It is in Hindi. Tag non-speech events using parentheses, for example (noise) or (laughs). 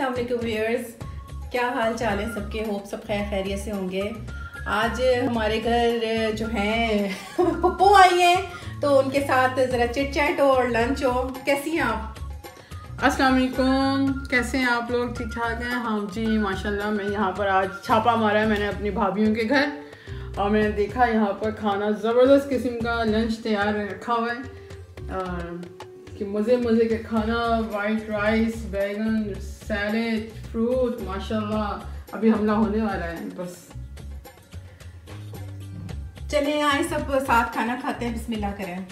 व्यूअर्स क्या हाल चाल है सबके? होप सब खैर खैरियत से होंगे। आज हमारे घर जो हैं, (laughs) पप्पू आई हैं तो उनके साथ ज़रा चिट चैट हो और लंच हो। कैसी हैं आप? अस्सलाम वालेकुम कैसे हैं आप लोग? ठीक ठाक हैं? हाँ जी, माशाल्लाह, मैं यहाँ पर आज छापा मारा है मैंने अपनी भाभीियों के घर। और मैंने देखा यहाँ पर खाना ज़बरदस्त किस्म का लंच तैयार रखा हुआ है। और कि मज़े मज़े के खाना वाइट राइस बैगन सैलेड फ्रूट माशाल्लाह, अभी हमला होने वाला है, बस। चलिए आए, सब साथ खाना खाते हैं, बिस्मिल्लाह करें।